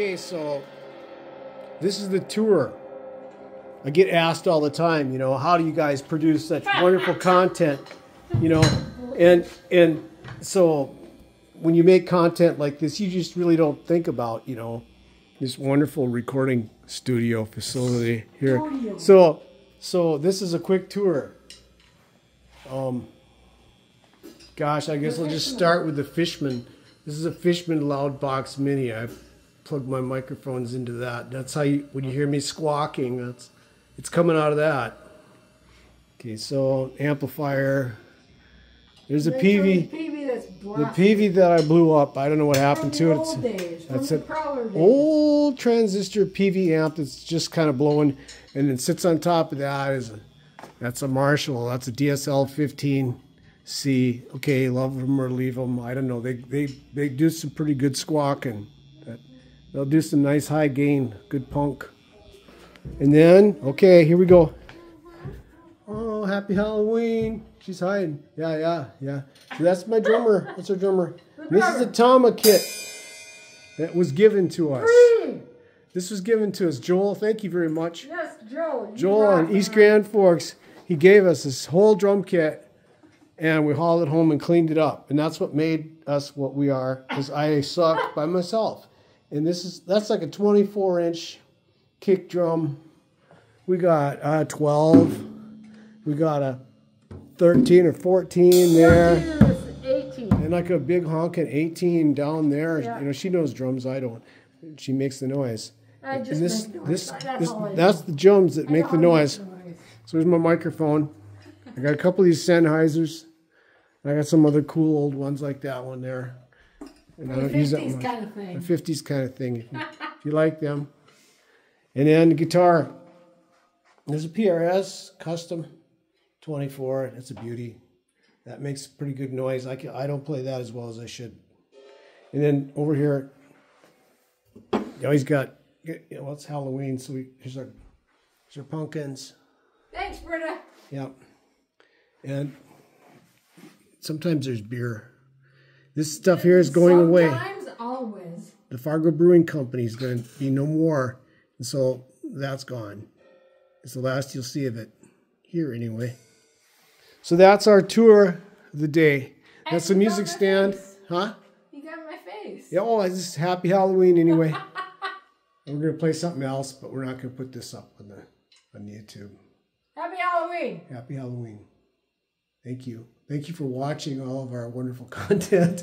Okay, so this is the tour. I get asked all the time, you know, how do you guys produce such wonderful content? You know, and and so when you make content like this, you just really don't think about, you know, this wonderful recording studio facility here. So so this is a quick tour. Um gosh, I guess I'll just start with the Fishman. This is a Fishman Loudbox Mini. I plug my microphones into that. That's how you, when you hear me squawking, that's it's coming out of that. Okay, so amplifier. There's a Peavey. The Peavey that I blew up, I don't know what happened to it. It's, days, that's an old transistor Peavey amp that's just kind of blowing, and then sits on top of that is a, that's a Marshall. That's a DSL 15C. Okay, love them or leave them. I don't know. They they they do some pretty good squawking. They'll do some nice high gain, good punk. And then, okay, here we go. Oh, happy Halloween. She's hiding. Yeah, yeah, yeah. So that's my drummer. That's our drummer. This is a Tama kit that was given to us. This was given to us. Joel, thank you very much. Yes, Joel. Joel on East Grand Forks, he gave us this whole drum kit and we hauled it home and cleaned it up. And that's what made us what we are because I suck by myself. And this is that's like a 24 inch kick drum. We got a 12. We got a 13 or 14 there. 18. And like a big honking 18 down there. Yeah. You know, she knows drums. I don't. She makes the noise. I just and this, noise. this, That's this, I that's the drums that make the know how to noise. make noise. So there's my microphone. I got a couple of these Sennheisers. I got some other cool old ones like that one there. Don't use that 50s much. kind of thing. A 50s kind of thing, if you, if you like them. And then the guitar. There's a PRS custom 24. That's a beauty. That makes pretty good noise. I, can, I don't play that as well as I should. And then over here, you always got, you know, well, it's Halloween, so we, here's our, here's our pumpkins. Thanks, Britta. Yep. And sometimes there's beer. This stuff here is going away. Sometimes, always. The Fargo Brewing Company is going to be no more. And so that's gone. It's the last you'll see of it here, anyway. So that's our tour of the day. That's the music stand. face. Huh? You got my face. Yeah, oh, it's just happy Halloween anyway. we're going to play something else, but we're not going to put this up on the on YouTube. Happy Halloween. Happy Halloween. Thank you. Thank you for watching all of our wonderful content.